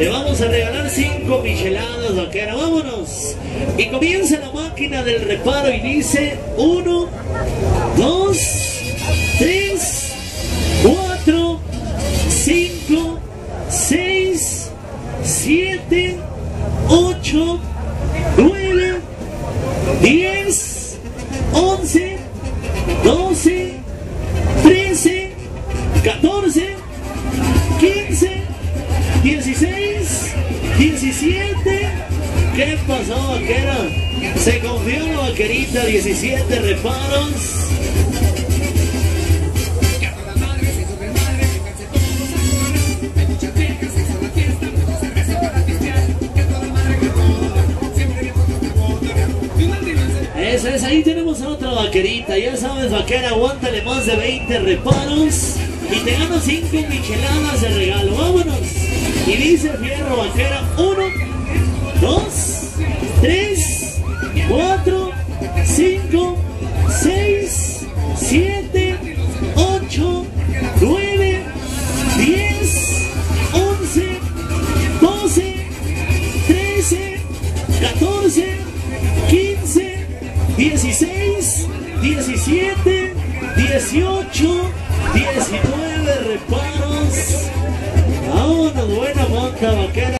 Le vamos a regalar cinco micheladas, vaquera. Vámonos. Y comienza la máquina del reparo y dice uno, dos, tres, cuatro, cinco, seis, siete, ocho, nueve, diez, once, doce, trece, catorce, quince, dieciséis, diecisiete. ¿Qué pasó, vaquera? Se confió la vaquerita, 17 reparos. Eso es, ahí tenemos a otra vaquerita. Ya sabes, vaquera, aguántale más de 20 reparos y te gano 5 micheladas de regalo. Vámonos. Y dice Fierro Vaquera: 1, 2, 3, 4, 5, 6, 7, 8, 9, 10, 11, 12, 13, 14, 15, 16, 17, 18, 19 reparos. Vámonos, buena monta vaquera.